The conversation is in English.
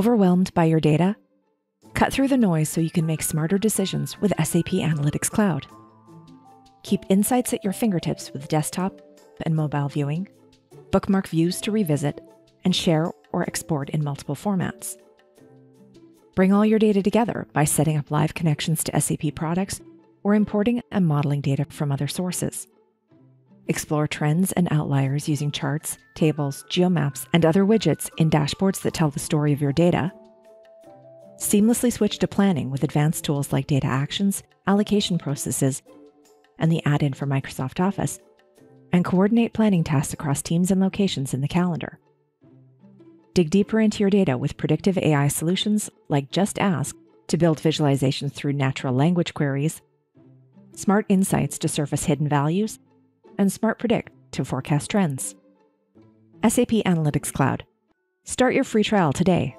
Overwhelmed by your data? Cut through the noise so you can make smarter decisions with SAP Analytics Cloud. Keep insights at your fingertips with desktop and mobile viewing, bookmark views to revisit, and share or export in multiple formats. Bring all your data together by setting up live connections to SAP products or importing and modeling data from other sources. Explore trends and outliers using charts, tables, geomaps, and other widgets in dashboards that tell the story of your data. Seamlessly switch to planning with advanced tools like data actions, allocation processes, and the add in for Microsoft Office, and coordinate planning tasks across teams and locations in the calendar. Dig deeper into your data with predictive AI solutions like Just Ask to build visualizations through natural language queries, Smart Insights to surface hidden values, and Smart Predict to forecast trends. SAP Analytics Cloud. Start your free trial today